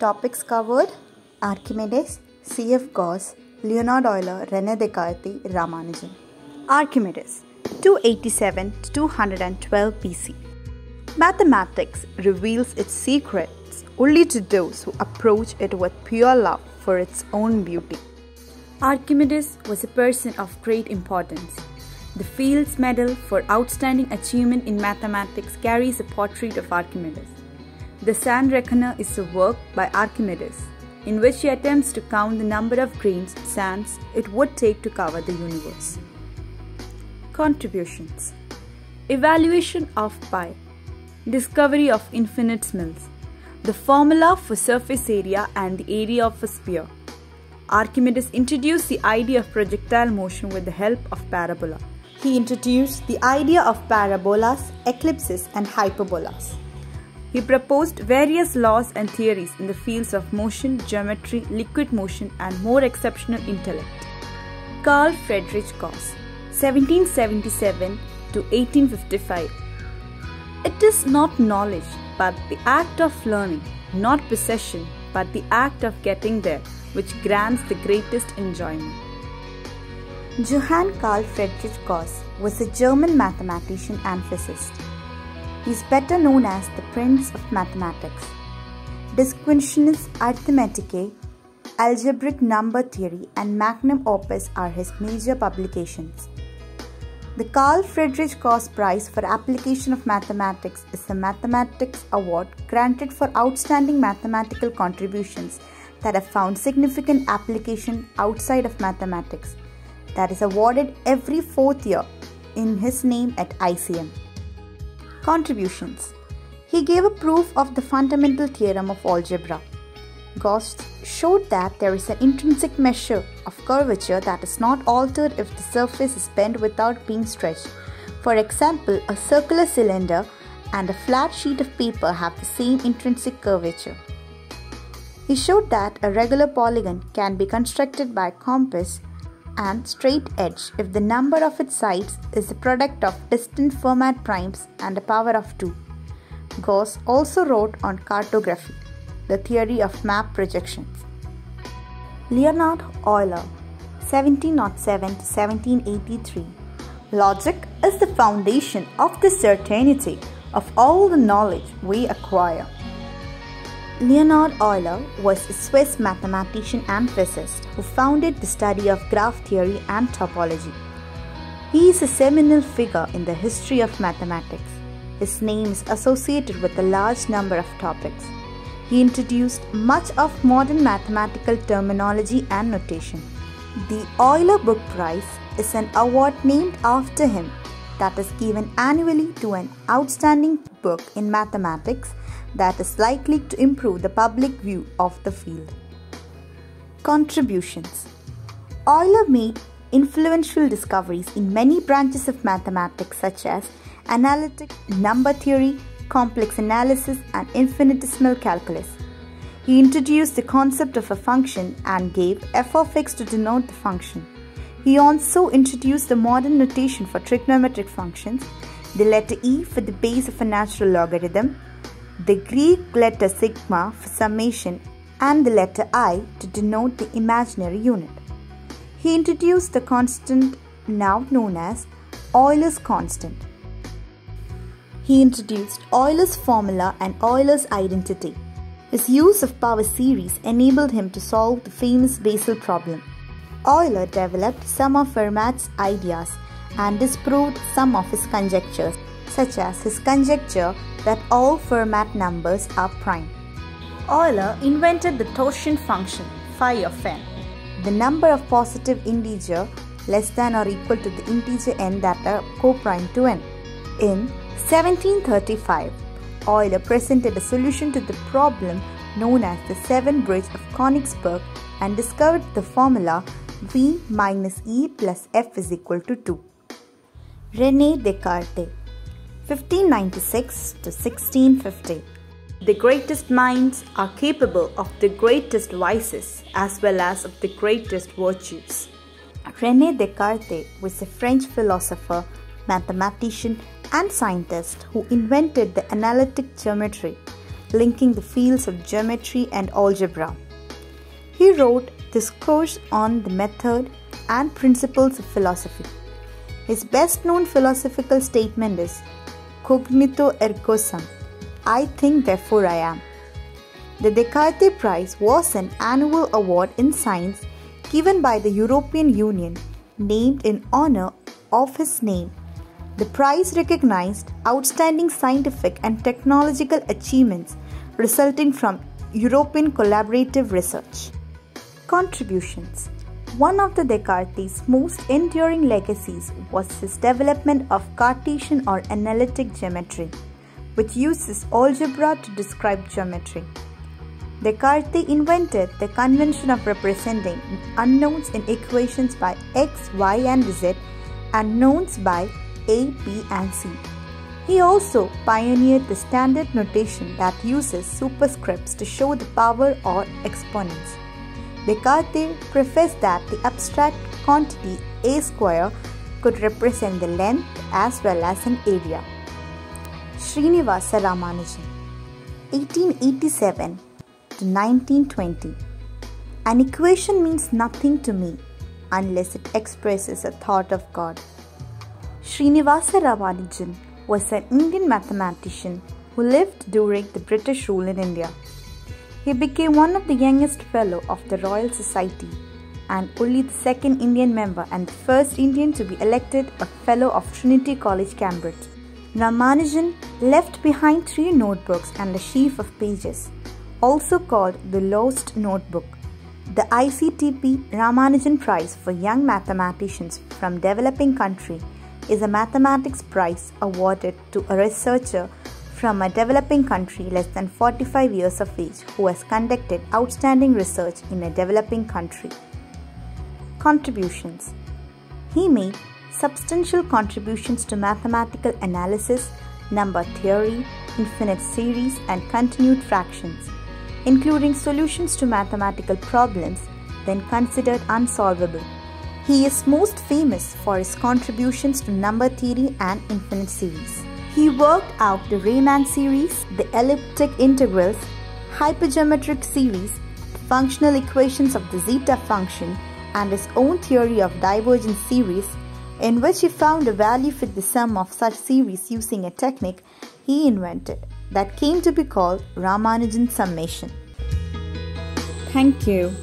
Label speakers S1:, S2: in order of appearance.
S1: Topics covered Archimedes, C.F. Gauss, Leonhard Euler, Rene Descartes, Ramanujan. Archimedes 287 to 212 BC. Mathematics reveals its secrets only to those who approach it with pure love for its own beauty. Archimedes was a person of great importance. The Fields Medal for Outstanding Achievement in Mathematics carries a portrait of Archimedes. The Sand Reckoner is a work by Archimedes in which he attempts to count the number of grains of sands it would take to cover the universe. Contributions Evaluation of pi, Discovery of infinitesimals, the formula for surface area and the area of a sphere. Archimedes introduced the idea of projectile motion with the help of parabola. He introduced the idea of parabolas, ellipses, and hyperbolas. He proposed various laws and theories in the fields of motion, geometry, liquid motion, and more exceptional intellect. Carl Friedrich Gauss, 1777 to 1855. It is not knowledge, but the act of learning, not possession, but the act of getting there, which grants the greatest enjoyment. Johann Carl Friedrich Gauss was a German mathematician and physicist. He is better known as the Prince of Mathematics. Disquisitiones Arithmeticae, Algebraic Number Theory, and Magnum Opus are his major publications. The Carl Friedrich Gauss Prize for Application of Mathematics is a mathematics award granted for outstanding mathematical contributions that have found significant application outside of mathematics that is awarded every fourth year in his name at ICM. Contributions He gave a proof of the fundamental theorem of algebra. Gauss showed that there is an intrinsic measure of curvature that is not altered if the surface is bent without being stretched. For example, a circular cylinder and a flat sheet of paper have the same intrinsic curvature. He showed that a regular polygon can be constructed by compass and straight edge if the number of its sides is the product of distant Fermat primes and a power of 2. Gauss also wrote on cartography, the theory of map projections. Leonhard Euler, 1707 to 1783. Logic is the foundation of the certainty of all the knowledge we acquire. Leonhard Euler was a Swiss mathematician and physicist who founded the study of graph theory and topology. He is a seminal figure in the history of mathematics. His name is associated with a large number of topics. He introduced much of modern mathematical terminology and notation. The Euler Book Prize is an award named after him that is given annually to an outstanding book in mathematics that is likely to improve the public view of the field. Contributions Euler made influential discoveries in many branches of mathematics such as analytic, number theory, complex analysis, and infinitesimal calculus. He introduced the concept of a function and gave f of x to denote the function. He also introduced the modern notation for trigonometric functions, the letter e for the base of a natural logarithm, the Greek letter sigma for summation, and the letter i to denote the imaginary unit. He introduced the constant now known as Euler's constant. He introduced Euler's formula and Euler's identity. His use of power series enabled him to solve the famous Basel problem. Euler developed some of Fermat's ideas and disproved some of his conjectures, such as his conjecture that all Fermat numbers are prime. Euler invented the totient function phi of n, the number of positive integer less than or equal to the integer n that are coprime to n. In 1735, Euler presented a solution to the problem known as the seven bridge of Königsberg and discovered the formula V minus E plus F is equal to 2. Rene Descartes 1596 to 1650 The greatest minds are capable of the greatest vices as well as of the greatest virtues. Rene Descartes was a French philosopher, mathematician, and scientist who invented the analytic geometry. linking the fields of geometry and algebra. He wrote Discourse on the Method and Principles of Philosophy. His best known philosophical statement is Cogito ergo sum, I think therefore I am. The Descartes Prize was an annual award in science given by the European Union named in honor of his name. The prize recognized outstanding scientific and technological achievements resulting from European collaborative research. Contributions One of the Descartes' most enduring legacies was his development of Cartesian or analytic geometry, which uses algebra to describe geometry. Descartes invented the convention of representing unknowns in equations by x, y, and z and knowns by a, b, and c. He also pioneered the standard notation that uses superscripts to show the power or exponents. Descartes professed that the abstract quantity a square could represent the length as well as an area. Srinivasa Ramanujan 1887 to 1920. An equation means nothing to me unless it expresses a thought of God. Srinivasa Ramanujan was an Indian mathematician who lived during the British rule in India. He became one of the youngest fellow of the Royal Society and only the second Indian member and the first Indian to be elected a fellow of Trinity College, Cambridge. Ramanujan left behind three notebooks and a sheaf of pages also called the Lost Notebook. The ICTP Ramanujan Prize for Young Mathematicians from Developing Country is a mathematics prize awarded to a researcher from a developing country less than 45 years of age who has conducted outstanding research in a developing country. Contributions He made substantial contributions to mathematical analysis, number theory, infinite series, and continued fractions including solutions to mathematical problems then considered unsolvable. He is most famous for his contributions to number theory and infinite series. He worked out the Riemann series, the elliptic integrals, hypergeometric series, functional equations of the zeta function, and his own theory of divergence series, in which he found a value for the sum of such series using a technique he invented that came to be called Ramanujan summation. Thank you.